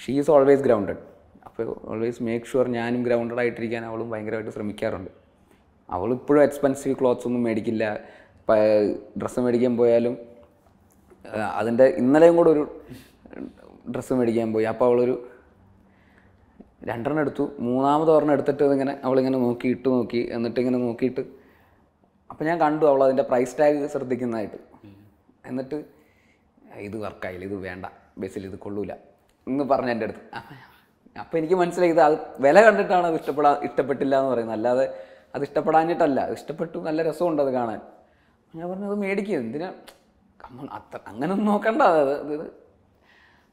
ഷീ ഈസ് ഓൾവേസ് ഗ്രൗണ്ടഡ് അപ്പോൾ ഓൾവേസ് മേക്ക് ഷുവർ ഞാനും ഗ്രൗണ്ടഡ് ആയിട്ടിരിക്കാൻ അവളും ഭയങ്കരമായിട്ട് ശ്രമിക്കാറുണ്ട്. അവൾ ഇപ്പോഴും എക്സ്പെൻസീവ് ക്ലോത്ത്സ് ഒന്നും മേടിക്കില്ല. ഡ്രസ്സ് മേടിക്കാൻ പോയാലും അതിന്റെ ഇന്നലെയും കൂടെ ഒരു ഡ്രസ്സ് മേടിക്കാൻ പോയി. അപ്പോൾ അവളൊരു രണ്ടെണ്ണം എടുത്തു. മൂന്നാമത് ഒരെണ്ണം എടുത്തിട്ട് ഇങ്ങനെ അവളിങ്ങനെ നോക്കി ഇട്ട് നോക്കി എന്നിട്ട് ഇങ്ങനെ നോക്കിയിട്ട് അപ്പോൾ ഞാൻ കണ്ടു അവൾ അതിന്റെ പ്രൈസ് ടാഗ് ശ്രദ്ധിക്കുന്നതായിട്ട്. എന്നിട്ട് ഇത് വർക്കായില്ല ഇത് വേണ്ട ബസ്സിൽ ഇത് കൊള്ളൂല എന്ന് പറഞ്ഞു എന്റെ അടുത്ത്. അപ്പോൾ എനിക്ക് മനസ്സിലായി ഇത് അത് വില കണ്ടിട്ടാണ് അത് ഇഷ്ടപ്പെടാ ഇഷ്ടപ്പെട്ടില്ല എന്ന് പറയുന്നത്. അല്ലാതെ അത് ഇഷ്ടപ്പെടാഞ്ഞിട്ടല്ല ഇഷ്ടപ്പെട്ടു നല്ല രസമുണ്ട് അത് കാണാൻ. ഞാൻ പറഞ്ഞു അത് മേടിക്കുക എന്തിനാ? അത്ര അങ്ങനൊന്നും നോക്കണ്ട അത്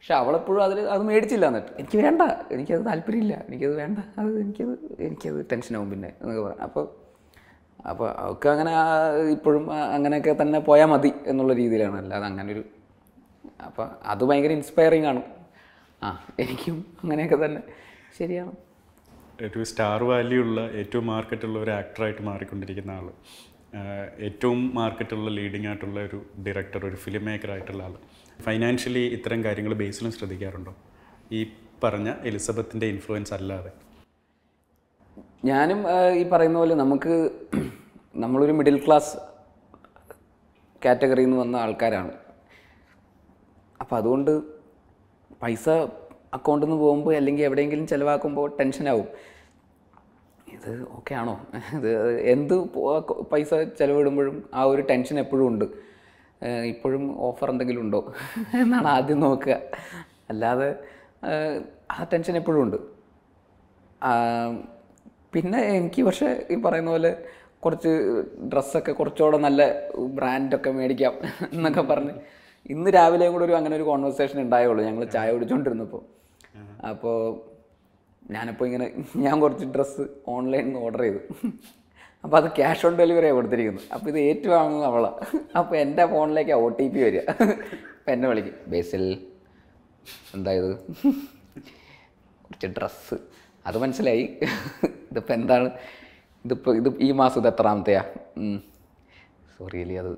പക്ഷെ അവളെപ്പോഴും അതിൽ അത് മേടിച്ചില്ല എന്നിട്ട്. എനിക്ക് വേണ്ട എനിക്കത് താല്പര്യമില്ല എനിക്കത് വേണ്ട അത് എനിക്കത് എനിക്കത് ടെൻഷനാവും പിന്നെ എന്നൊക്കെ പറയാം അപ്പോൾ അപ്പോൾ അവൾക്ക് അങ്ങനെ ഇപ്പോഴും അങ്ങനെയൊക്കെ തന്നെ പോയാൽ മതി എന്നുള്ള രീതിയിലാണ്. അല്ലാതെ അങ്ങനൊരു അപ്പോൾ അത് ഭയങ്കര ഇൻസ്പയറിങ് ആണ്. ആ എനിക്കും അങ്ങനെയൊക്കെ തന്നെ ശരിയാണ്. ഏറ്റവും സ്റ്റാർ വാല്യൂ ഉള്ള ഏറ്റവും മാർക്കറ്റുള്ള ഒരു ആക്ടറായിട്ട് മാറിക്കൊണ്ടിരിക്കുന്ന ആൾ ഏറ്റവും മാർക്കറ്റുള്ള ലീഡിംഗ് ആയിട്ടുള്ള ഒരു ഡയറക്ടർ ഒരു ഫിലിം മേക്കർ ആയിട്ടുള്ള ആൾ ഫൈനാൻഷ്യലി ഇത്തരം കാര്യങ്ങൾ ബേസിലും ശ്രദ്ധിക്കാറുണ്ടോ? ഈ പറഞ്ഞ എലിസബത്തിന്റെ ഇൻഫ്ലുവൻസ് അല്ലാതെ. ഞാനും ഈ പറയുന്ന പോലെ നമുക്ക് (clears throat) നമ്മളൊരു മിഡിൽ ക്ലാസ് കാറ്റഗറിയിൽ നിന്ന് വന്ന ആൾക്കാരാണ്. അപ്പോൾ അതുകൊണ്ട് പൈസ അക്കൗണ്ടിൽ നിന്ന് പോകുമ്പോൾ അല്ലെങ്കിൽ എവിടെയെങ്കിലും ചിലവാക്കുമ്പോൾ ടെൻഷനാവും ഇത് ഓക്കെ ആണോ? ഇത് എന്ത് പൈസ ചിലവിടുമ്പോഴും ആ ഒരു ടെൻഷൻ എപ്പോഴും ഉണ്ട്. ഇപ്പോഴും ഓഫർ എന്തെങ്കിലും ഉണ്ടോ? എന്നാണ് ആദ്യം നോക്കുക. അല്ലാതെ ആ ടെൻഷൻ എപ്പോഴും ഉണ്ട്. പിന്നെ എനിക്ക് പക്ഷേ ഈ പറയുന്ന പോലെ കുറച്ച് ഡ്രസ്സൊക്കെ കുറച്ചുകൂടെ നല്ല ബ്രാൻഡൊക്കെ മേടിക്കാം എന്നൊക്കെ പറഞ്ഞ് ഇന്ന് രാവിലെയും കൂടെ ഒരു അങ്ങനെ ഒരു കോൺവെർസേഷൻ ഉണ്ടായുള്ളൂ. ഞങ്ങൾ ചായ കുടിച്ചുകൊണ്ടിരുന്നപ്പോൾ അപ്പോൾ ഞാനപ്പോൾ ഇങ്ങനെ (laughs) ഞാൻ കുറച്ച് ഡ്രസ്സ് ഓൺലൈനിൽ നിന്ന് ഓർഡർ ചെയ്തു. (laughs) അപ്പോൾ അത് ക്യാഷ് ഓൺ ഡെലിവറിയാണ് കൊടുത്തിരിക്കുന്നത് അപ്പോൾ ഇത് ഏറ്റുവാങ്ങുന്നത് അവളാണ് (laughs) അപ്പോൾ എന്റെ ഫോണിലേക്ക് ഒ ടി പി വരിക. അപ്പോൾ എന്നെ വിളിക്കും. ബേസിൽ എന്തായത് കുറച്ച് ഡ്രസ്സ് അത് മനസ്സിലായി. ഇതിപ്പോൾ എന്താണ്? ഇതിപ്പോൾ ഇത് ഈ മാസം ഇത് എത്രാമത്തെയാ? സോറി അത്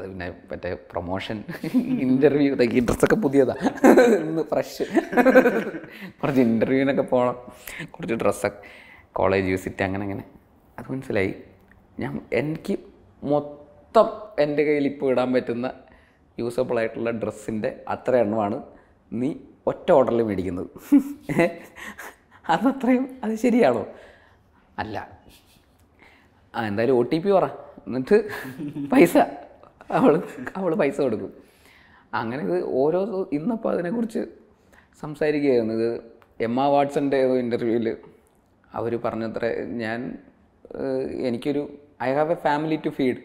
പിന്നെ മറ്റേ പ്രൊമോഷൻ ഇന്റർവ്യൂ ഈ ഡ്രസ്സൊക്കെ പുതിയതാണ് ഇന്ന് ഫ്രഷ് കുറച്ച് ഇന്റർവ്യൂവിനൊക്കെ പോകണം കുറച്ച് ഡ്രസ്സൊക്കെ കോളേജ് വിസിറ്റ് അങ്ങനെ അങ്ങനെ. അത് മനസ്സിലായി. ഞാൻ എനിക്ക് മൊത്തം എന്റെ കയ്യിൽ ഇപ്പോൾ ഇടാൻ പറ്റുന്ന യൂസബിൾ ആയിട്ടുള്ള ഡ്രസ്സിന്റെ അത്ര എണ്ണമാണ് നീ ഒറ്റ ഓർഡറിൽ മേടിക്കുന്നത്. അതത്രയും അത് ശരിയാണോ? അല്ല. ആ എന്തായാലും ഒ ടി പി പറ. എന്നിട്ട് പൈസ. അവൾ അവൾ പൈസ കൊടുക്കും. അങ്ങനെ ഇത് ഓരോ ഇന്നപ്പോൾ അതിനെക്കുറിച്ച് സംസാരിക്കുകയായിരുന്നു. ഇത് എം ആ വാട്സന്റെ ഇന്റർവ്യൂവിൽ അവർ പറഞ്ഞത്ര ഞാൻ എനിക്കൊരു I have a family to feed.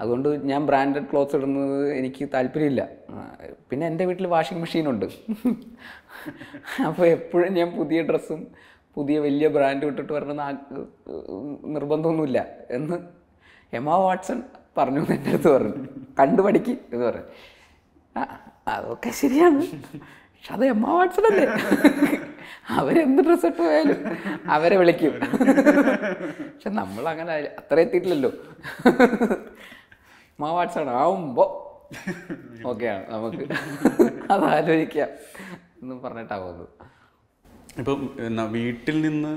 അതുകൊണ്ട് ഞാൻ ബ്രാൻഡഡ് ക്ലോത്ത്സ് ഇടുന്നത് എനിക്ക് താല്പര്യമില്ല. പിന്നെ എന്റെ വീട്ടിൽ വാഷിംഗ് മെഷീനുണ്ട്. അപ്പോൾ എപ്പോഴും ഞാൻ പുതിയ ഡ്രസ്സും പുതിയ വലിയ ബ്രാൻഡും ഇട്ടിട്ട് വരണമെന്ന് നിർബന്ധമൊന്നുമില്ല എന്ന് എമ വാട്സൺ പറഞ്ഞു എന്റെ അടുത്ത് പറഞ്ഞു. കണ്ടുപഠിക്ക് എന്ന് പറഞ്ഞു. ആ അതൊക്കെ ശരിയാണ്. പക്ഷെ അത് എമ്മ വാട്സൺ അല്ലേ അവരെന്ത് ഡ്രസ്സ് ഇട്ട് പോയാലും അവരെ വിളിക്കും. പക്ഷെ നമ്മൾ അങ്ങനെ അത്ര എത്തിയിട്ടില്ലല്ലോ. മാ വാട്സൺ ആവുമ്പോൾ ഓക്കെയാണ് നമുക്ക് അത് ആലോചിക്കാം എന്ന് പറഞ്ഞിട്ടാവുന്നത്. ഇപ്പം എന്നാ വീട്ടിൽ നിന്ന്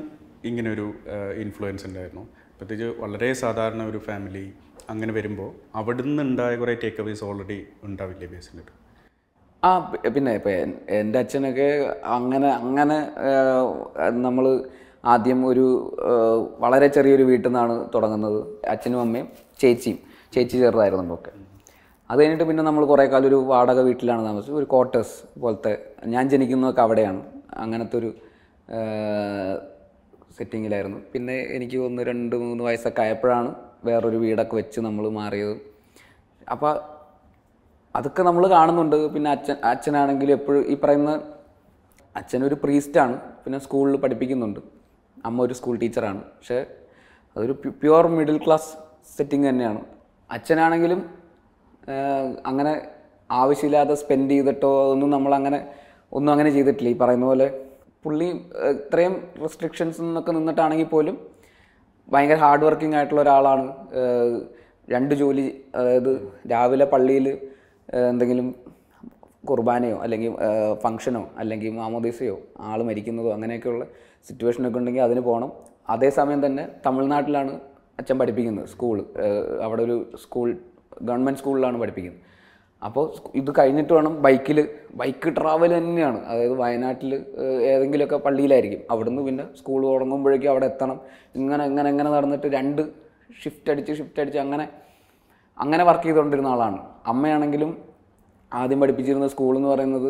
ഇങ്ങനെ ഒരു ഇൻഫ്ലുവൻസ് ഉണ്ടായിരുന്നു. പ്രത്യേകിച്ച് വളരെ സാധാരണ ഒരു ഫാമിലി അങ്ങനെ വരുമ്പോൾ അവിടുന്ന് ഉണ്ടായ കുറേ ടേക്ക് അവേസ് ഓൾറെഡി ഉണ്ടാവില്ലേ ബേസിലിട്ട്? ആ പിന്നെ ഇപ്പം എൻ- എന്റെ അച്ഛനൊക്കെ അങ്ങനെ അങ്ങനെ നമ്മൾ ആദ്യം ഒരു വളരെ ചെറിയൊരു വീട്ടിൽ നിന്നാണ് തുടങ്ങുന്നത്. അച്ഛനും അമ്മയും ചേച്ചിയും ചേച്ചി ചെറുതായിരുന്നു നമ്മളൊക്കെ. അത് കഴിഞ്ഞിട്ട് പിന്നെ നമ്മൾ കുറേ കാലം ഒരു വാടക വീട്ടിലാണ് താമസിച്ചത്. ഒരു ക്വാർട്ടേഴ്സ് പോലത്തെ ഞാൻ ജനിക്കുന്നതൊക്കെ അവിടെയാണ്. അങ്ങനത്തെ ഒരു സെറ്റിങ്ങിലായിരുന്നു പിന്നെ എനിക്ക് ഒന്ന് രണ്ട് മൂന്ന് വയസ്സൊക്കെ ആയപ്പോഴാണ് വേറൊരു വീടൊക്കെ വെച്ച് നമ്മൾ മാറിയത്. അപ്പോൾ അതൊക്കെ നമ്മൾ കാണുന്നുണ്ട്. പിന്നെ അച്ഛൻ അച്ഛനാണെങ്കിലും എപ്പോഴും ഈ പറയുന്ന അച്ഛനൊരു പ്രീസ്റ്റാണ് പിന്നെ സ്കൂളിൽ പഠിപ്പിക്കുന്നുണ്ട്. അമ്മ ഒരു സ്കൂൾ ടീച്ചറാണ് പക്ഷേ അതൊരു പ്യുവർ മിഡിൽ ക്ലാസ് സെറ്റിംഗ് തന്നെയാണ്. അച്ഛനാണെങ്കിലും അങ്ങനെ ആവശ്യമില്ലാതെ സ്പെൻഡ് ചെയ്തിട്ടോ ഒന്നും നമ്മളങ്ങനെ ഒന്നും അങ്ങനെ ചെയ്തിട്ടില്ല. ഈ പറയുന്ന പോലെ പുള്ളി ഇത്രയും റെസ്ട്രിക്ഷൻസ് നിന്നൊക്കെ നിന്നിട്ടാണെങ്കിൽ പോലും ഭയങ്കര ഹാർഡ് വർക്കിംഗ് ആയിട്ടുള്ള ഒരാളാണ്. രണ്ട് ജോലി അതായത് രാവിലെ പള്ളിയിൽ എന്തെങ്കിലും കുർബാനയോ അല്ലെങ്കിൽ ഫംഗ്ഷനോ അല്ലെങ്കിൽ മാമോദീസയോ ആൾ മരിക്കുന്നതോ അങ്ങനെയൊക്കെയുള്ള സിറ്റുവേഷനൊക്കെ ഉണ്ടെങ്കിൽ അതിന് പോകണം അതേസമയം തന്നെ തമിഴ്നാട്ടിലാണ് അച്ഛൻ പഠിപ്പിക്കുന്നത് സ്കൂൾ അവിടെ ഒരു സ്കൂൾ ഗവൺമെന്റ് സ്കൂളിലാണ് പഠിപ്പിക്കുന്നത്. അപ്പോൾ ഇത് കഴിഞ്ഞിട്ട് വേണം ബൈക്കിൽ ബൈക്ക് ട്രാവൽ തന്നെയാണ്. അതായത് വയനാട്ടിൽ ഏതെങ്കിലുമൊക്കെ പള്ളിയിലായിരിക്കും. അവിടുന്ന് പിന്നെ സ്കൂൾ തുടങ്ങുമ്പോഴേക്കും അവിടെ എത്തണം. ഇങ്ങനെ ഇങ്ങനെ ഇങ്ങനെ നടന്നിട്ട് രണ്ട് ഷിഫ്റ്റ് അടിച്ച് ഷിഫ്റ്റ് അടിച്ച് അങ്ങനെ അങ്ങനെ വർക്ക് ചെയ്തുകൊണ്ടിരുന്ന ആളാണ്. അമ്മയാണെങ്കിലും ആദ്യം പഠിപ്പിച്ചിരുന്ന സ്കൂൾ എന്ന് പറയുന്നത്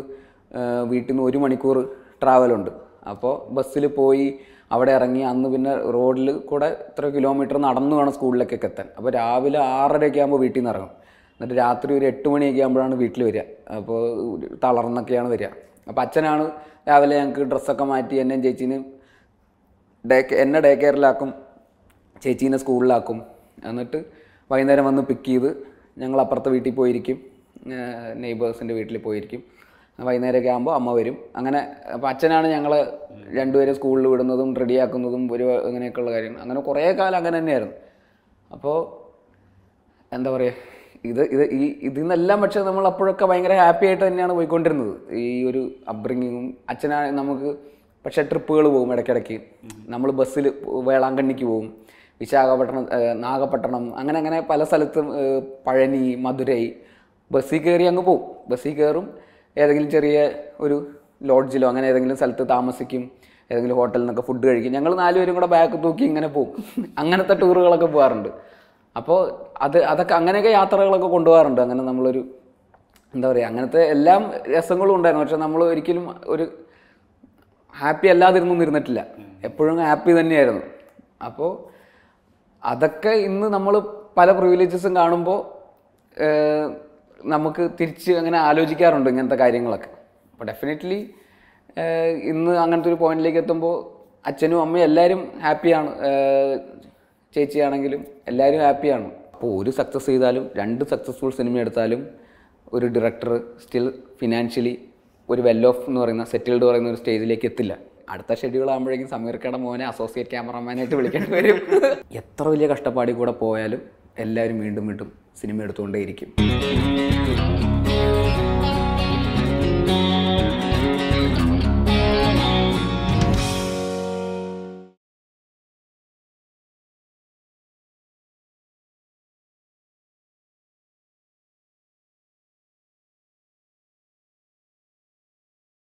വീട്ടിൽ നിന്ന് ഒരു മണിക്കൂർ ട്രാവലുണ്ട് അപ്പോൾ ബസ്സിൽ പോയി അവിടെ ഇറങ്ങി അന്ന് പിന്നെ റോഡിൽ കൂടെ ഇത്ര കിലോമീറ്റർ നടന്നു വേണം സ്കൂളിലേക്കൊക്കെ എത്താൻ. അപ്പോൾ രാവിലെ ആറരയൊക്കെ ആകുമ്പോൾ വീട്ടിൽ നിന്ന് ഇറങ്ങും. എന്നിട്ട് രാത്രി ഒരു എട്ട് മണിയൊക്കെ ആകുമ്പോഴാണ് വീട്ടിൽ വരിക. അപ്പോൾ തളർന്നൊക്കെയാണ് വരിക. അപ്പോൾ അച്ഛനാണ് രാവിലെ ഞങ്ങൾക്ക് ഡ്രസ്സൊക്കെ മാറ്റി എന്നെയും ചേച്ചീനെയും ഡേ എന്നെ ഡേ കെയറിലാക്കും ചേച്ചീനെ സ്കൂളിലാക്കും. എന്നിട്ട് വൈകുന്നേരം വന്ന് പിക്ക് ചെയ്ത് ഞങ്ങൾ അപ്പുറത്തെ വീട്ടിൽ പോയിരിക്കും. നെയ്ബേഴ്സിന്റെ വീട്ടിൽ പോയിരിക്കും. വൈകുന്നേരമൊക്കെ ആകുമ്പോൾ അമ്മ വരും. അങ്ങനെ അപ്പോൾ അച്ഛനാണ് ഞങ്ങൾ രണ്ടുപേരെ സ്കൂളിൽ വിടുന്നതും റെഡിയാക്കുന്നതും ഒരു അങ്ങനെയൊക്കെയുള്ള കാര്യങ്ങൾ. അങ്ങനെ കുറേ കാലം അങ്ങനെ തന്നെയായിരുന്നു. അപ്പോൾ എന്താ പറയുക ഇത് ഇത് ഈ ഇതിൽ നിന്നെല്ലാം പക്ഷേ നമ്മൾ അപ്പോഴൊക്കെ ഭയങ്കര ഹാപ്പി ആയിട്ട് തന്നെയാണ് പോയിക്കൊണ്ടിരുന്നത്. ഈ ഒരു അപ്ബ്രിങ്ങിങ്ങും അച്ഛനാണ് നമുക്ക് പക്ഷേ ട്രിപ്പുകൾ പോകും ഇടയ്ക്കിടയ്ക്ക്. നമ്മൾ ബസ്സിൽ വേളാങ്കണ്ണിക്ക് പോകും. വിശാഖപട്ടണം നാഗപട്ടണം അങ്ങനെ അങ്ങനെ പല സ്ഥലത്തും പഴനി മധുരൈ ബസ്സിൽ കയറി അങ്ങ് പോകും ബസ്സിൽ കയറും ഏതെങ്കിലും ചെറിയ ഒരു ലോഡ്ജിലോ അങ്ങനെ ഏതെങ്കിലും സ്ഥലത്ത് താമസിക്കും ഏതെങ്കിലും ഹോട്ടലിൽ നിന്നൊക്കെ ഫുഡ് കഴിക്കും. ഞങ്ങൾ നാലുപേരും കൂടെ ബാഗ് തൂക്കി ഇങ്ങനെ പോകും അങ്ങനത്തെ ടൂറുകളൊക്കെ പോകാറുണ്ട് അപ്പോൾ അത് അതൊക്കെ അങ്ങനെയൊക്കെ യാത്രകളൊക്കെ കൊണ്ടുപോകാറുണ്ട്. അങ്ങനെ നമ്മളൊരു എന്താ പറയുക അങ്ങനത്തെ എല്ലാം രസങ്ങളും ഉണ്ടായിരുന്നു. പക്ഷെ നമ്മൾ ഒരിക്കലും ഒരു ഹാപ്പി അല്ലാതിരുന്നൊന്നും ഇരുന്നിട്ടില്ല. എപ്പോഴും ഹാപ്പി തന്നെയായിരുന്നു. അപ്പോൾ അതൊക്കെ ഇന്ന് നമ്മൾ പല പ്രിവിലേജസും കാണുമ്പോൾ നമുക്ക് തിരിച്ച് അങ്ങനെ ആലോചിക്കാറുണ്ട് ഇങ്ങനത്തെ കാര്യങ്ങളൊക്കെ. അപ്പോൾ ഡെഫിനറ്റ്ലി ഇന്ന് അങ്ങനത്തെ ഒരു പോയിന്റിലേക്ക് എത്തുമ്പോൾ അച്ഛനും അമ്മയും എല്ലാവരും ഹാപ്പിയാണ്. ചേച്ചിയാണെങ്കിലും എല്ലാവരും ഹാപ്പിയാണ്. അപ്പോൾ ഒരു സക്സസ് ചെയ്താലും രണ്ട് സക്സസ്ഫുൾ സിനിമ എടുത്താലും ഒരു ഡയറക്ടർ സ്റ്റിൽ ഫിനാൻഷ്യലി ഒരു വെൽ ഓഫ് എന്ന് പറയുന്ന സെറ്റിൽഡ് പറയുന്ന ഒരു സ്റ്റേജിലേക്ക് എത്തില്ല. അടുത്ത ഷെഡ്യൂൾ ആകുമ്പോഴേക്കും സമീർക്കയുടെ മോനെ അസോസിയേറ്റ് ക്യാമറമാനായിട്ട് വിളിക്കേണ്ടി വരും. (laughs) എത്ര വലിയ കഷ്ടപ്പാടി കൂടെ പോയാലും എല്ലാവരും വീണ്ടും വീണ്ടും സിനിമ എടുത്തുകൊണ്ടേയിരിക്കും.